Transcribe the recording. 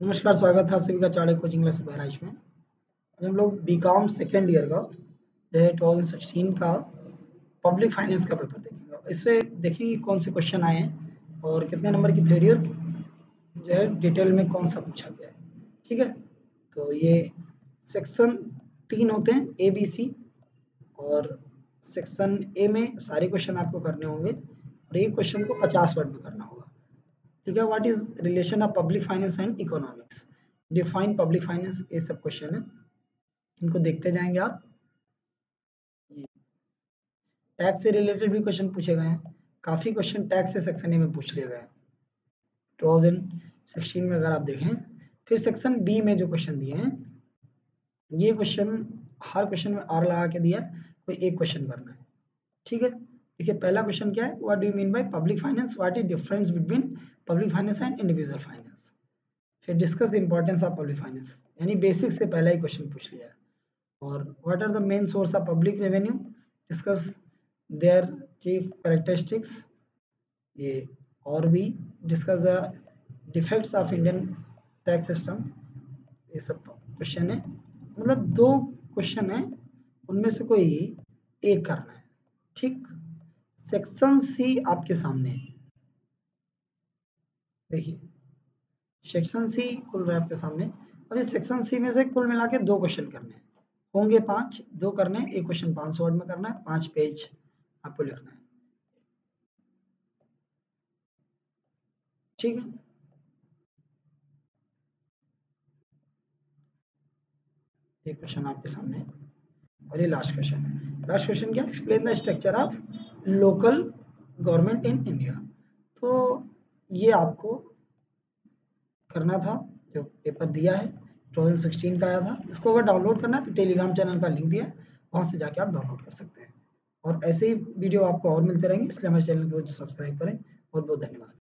नमस्कार, स्वागत है आप सभी का चाड़े कोचिंग क्लास बहराइच में। आज हम लोग बी कॉम सेकेंड ईयर का जो है टू का पब्लिक फाइनेंस का पेपर देखेंगे। इससे देखेंगे कौन से क्वेश्चन आए हैं और कितने नंबर की थ्योरी और जो है डिटेल में कौन सा पूछा गया है। ठीक है? तो ये सेक्शन तीन होते हैं ए बी सी और सेक्शन ए में सारे क्वेश्चन आपको करने होंगे और एक क्वेश्चन को पचास वर्ड में करना होगा। ठीक है what is relation of public finance and economics define public finance ये सब क्वेश्चन है। इनको देखते जाएँगे आप। टैक्स से रिलेटेड भी क्वेश्चन पूछे गए हैं। काफ़ी क्वेश्चन टैक्स से सेक्शन ए में पूछ लिए गए टू थाउज़ेंड सिक्सटीन में अगर आप देखें, फिर सेक्शन बी में जो क्वेश्चन दिए हैं, ये क्वेश्चन हर क्वेश्चन में आर लगा के दिया कोई एक क्वेश्चन करना है ठीक है? देखिए, पहला क्वेश्चन क्या है? What do mean by public finance what is difference between public finance and individual finance फिर discuss importance of public finance यानी बेसिक से पहला ही क्वेश्चन पूछ लिया और what are the main source of public revenue discuss their chief characteristics ये और भी discuss the defects of Indian tax system ये सब क्वेश्चन है। मतलब दो क्वेश्चन है। उनमें से कोई एक करना है। ठीक? सेक्शन सी आपके सामने है। देखिए सेक्शन सी खुल रहा है आपके सामने और इस सेक्शन सी में से कुल मिला के दो क्वेश्चन करने हैं। होंगे पाँच, दो करने एक क्वेश्चन पाँच सौ वर्ड में करना है, पाँच पेज आपको लिखना है। ठीक है? एक क्वेश्चन आपके सामने और ये लास्ट क्वेश्चन है। लास्ट क्वेश्चन क्या? Explain the structure of local government in India तो ये आपको करना था, जो पेपर दिया है टू सिक्सटीन का आया था। इसको अगर डाउनलोड करना है तो टेलीग्राम चैनल का लिंक दिया है, वहाँ से जाके आप डाउनलोड कर सकते हैं। और ऐसे ही वीडियो आपको और मिलते रहेंगे, इसलिए हमारे चैनल को सब्सक्राइब करें। बहुत बहुत धन्यवाद।